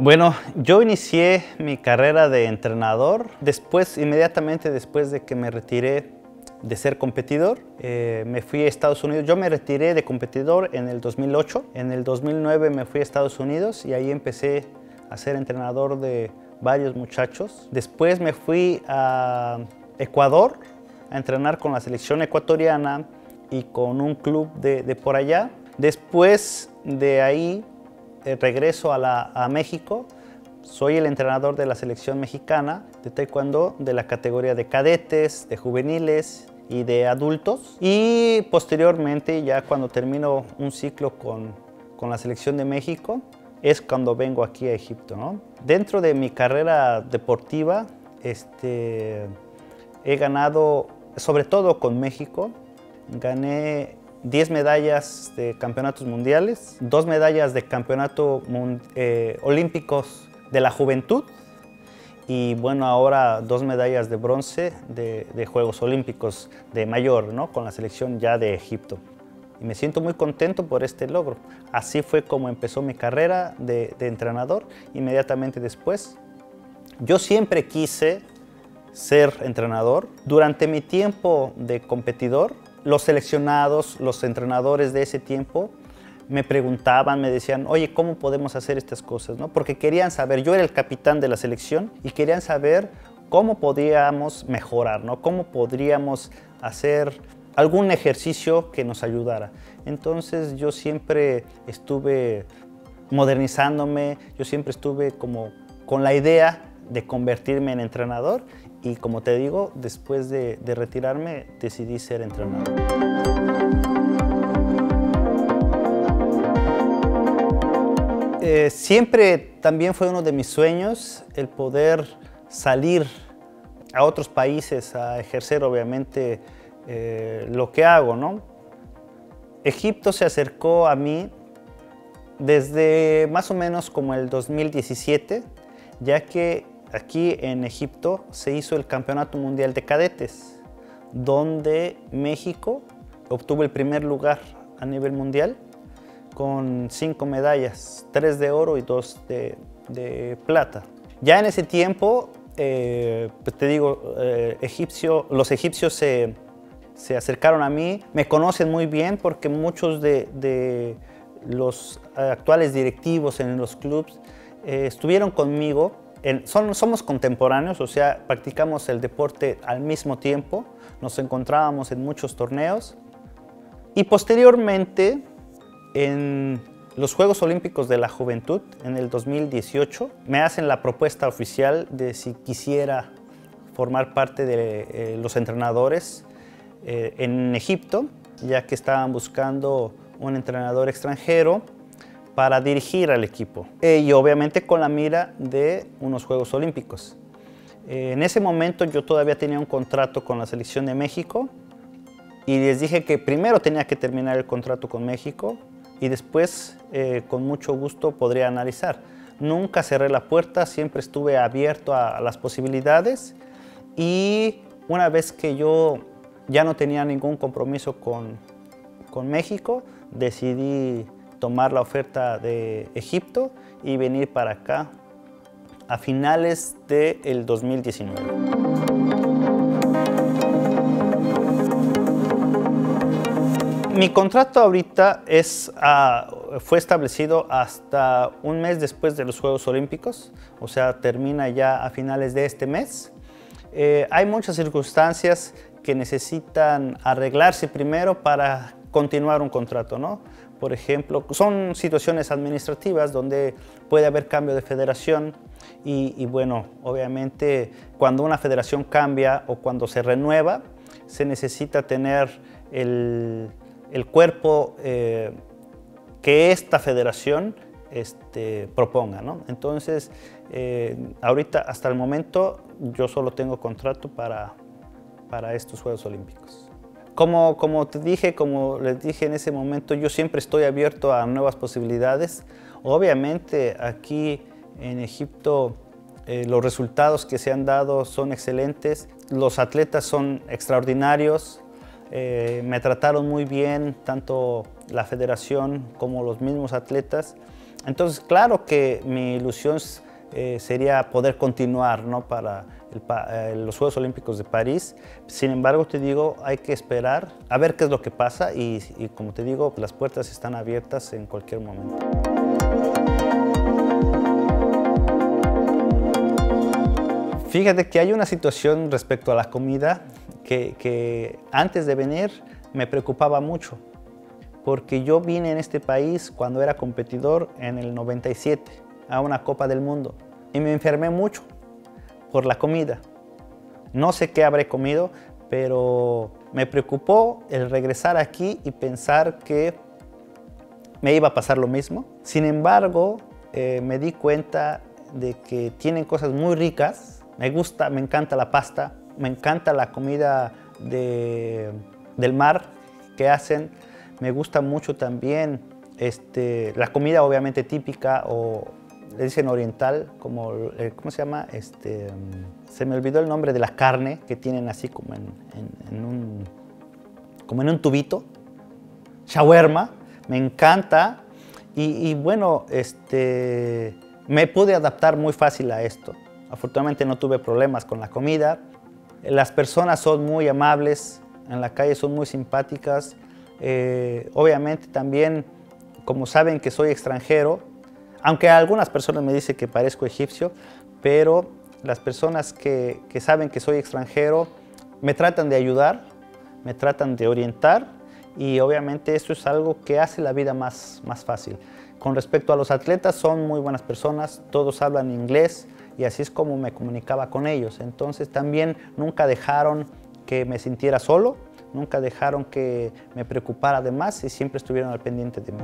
Bueno, yo inicié mi carrera de entrenador después, inmediatamente después de que me retiré de ser competidor. Eh, me fui a Estados Unidos. Yo me retiré de competidor en el 2008. En el 2009 me fui a Estados Unidos y ahí empecé a ser entrenador de varios muchachos. Después me fui a Ecuador a entrenar con la selección ecuatoriana y con un club de, por allá. Después de ahí regreso a, México. Soy el entrenador de la selección mexicana de taekwondo de la categoría de cadetes, de juveniles y de adultos. Y posteriormente, ya cuando termino un ciclo con, con la selección de México, es cuando vengo aquí a Egipto. Dentro de mi carrera deportiva, este, he ganado, sobre todo con México, gané 10 medallas de campeonatos mundiales, 2 medallas de campeonato eh, olímpicos de la juventud y bueno, ahora dos medallas de bronce de, Juegos Olímpicos de mayor, ¿no? con la selección ya de Egipto. Y me siento muy contento por este logro. Así fue como empezó mi carrera de entrenador. Inmediatamente después, yo siempre quise ser entrenador. Durante mi tiempo de competidor, los seleccionados, los entrenadores de ese tiempo, me preguntaban, me decían, oye, ¿cómo podemos hacer estas cosas? ¿no? Porque querían saber, yo era el capitán de la selección y querían saber cómo podíamos mejorar, ¿no? cómo podríamos hacer algún ejercicio que nos ayudara. Entonces yo siempre estuve modernizándome, yo siempre estuve como con la idea de convertirme en entrenador y como te digo, después de, retirarme decidí ser entrenador. Eh, siempre también fue uno de mis sueños el poder salir a otros países a ejercer obviamente eh, lo que hago, ¿no? Egipto se acercó a mí desde más o menos como el 2017, ya que aquí en Egipto se hizo el Campeonato Mundial de Cadetes, donde México obtuvo el primer lugar a nivel mundial con cinco medallas, tres de oro y dos de, plata. Ya en ese tiempo, eh, pues te digo, eh, egipcio, los egipcios se, acercaron a mí, me conocen muy bien porque muchos de, los actuales directivos en los clubes eh, estuvieron conmigo somos contemporáneos, o sea, practicamos el deporte al mismo tiempo, nos encontrábamos en muchos torneos y posteriormente en los Juegos Olímpicos de la Juventud en el 2018 me hacen la propuesta oficial de si quisiera formar parte de eh, los entrenadores eh, en Egipto, ya que estaban buscando un entrenador extranjero para dirigir al equipo eh, y obviamente con la mira de unos Juegos Olímpicos. Eh, en ese momento yo todavía tenía un contrato con la selección de México y les dije que primero tenía que terminar el contrato con México y después eh, con mucho gusto podría analizar. Nunca cerré la puerta, siempre estuve abierto a, a las posibilidades y una vez que yo ya no tenía ningún compromiso con, con México, decidí tomar la oferta de Egipto y venir para acá a finales del 2019. Mi contrato ahorita es, ah, fue establecido hasta un mes después de los Juegos Olímpicos, o sea, termina ya a finales de este mes. Eh, hay muchas circunstancias que necesitan arreglarse primero para continuar un contrato, ¿no? Por ejemplo, son situaciones administrativas donde puede haber cambio de federación y, bueno, obviamente cuando una federación cambia o cuando se renueva, se necesita tener el, cuerpo eh, que esta federación este, proponga. ¿no? Entonces, eh, ahorita, hasta el momento, yo solo tengo contrato para, para estos Juegos Olímpicos. Como, como te dije, como les dije en ese momento, yo siempre estoy abierto a nuevas posibilidades. Obviamente aquí en Egipto eh, los resultados que se han dado son excelentes, los atletas son extraordinarios, eh, me trataron muy bien tanto la federación como los mismos atletas. Entonces, claro que mi ilusión eh, sería poder continuar para eh, los Juegos Olímpicos de París. Sin embargo, te digo, hay que esperar a ver qué es lo que pasa y, y como te digo, las puertas están abiertas en cualquier momento. Fíjate que hay una situación respecto a la comida que, que, antes de venir me preocupaba mucho, porque yo vine en este país cuando era competidor en el 97 a una Copa del Mundo y me enfermé mucho por la comida. No sé qué habré comido, pero me preocupó el regresar aquí y pensar que me iba a pasar lo mismo. Sin embargo, eh, me di cuenta de que tienen cosas muy ricas me gusta, me encanta la pasta, me encanta la comida del mar que hacen. Me gusta mucho también este, la comida obviamente típica le dicen oriental, como, eh, ¿cómo se llama? Este, se me olvidó el nombre de la carne que tienen así como en, un, como en un tubito. Shawarma, me encanta. Y, y bueno, este, me pude adaptar muy fácil a esto. Afortunadamente no tuve problemas con la comida. Las personas son muy amables, en la calle son muy simpáticas. Eh, obviamente también, como saben que soy extranjero, aunque algunas personas me dicen que parezco egipcio, pero las personas que, que saben que soy extranjero me tratan de ayudar, me tratan de orientar y obviamente eso es algo que hace la vida más, más fácil. Con respecto a los atletas, son muy buenas personas, todos hablan inglés, y así es como me comunicaba con ellos. Entonces también nunca dejaron que me sintiera solo, nunca dejaron que me preocupara de más y siempre estuvieron al pendiente de mí.